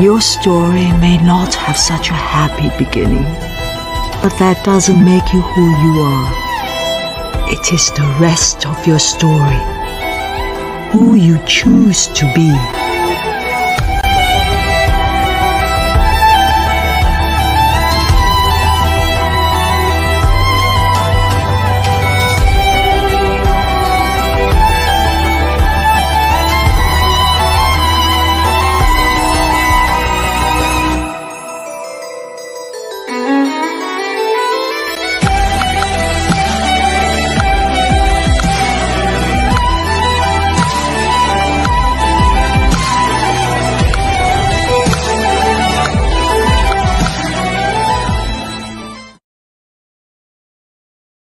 Your story may not have such a happy beginning, but that doesn't make you who you are. It is the rest of your story, who you choose to be. Mm-hmm.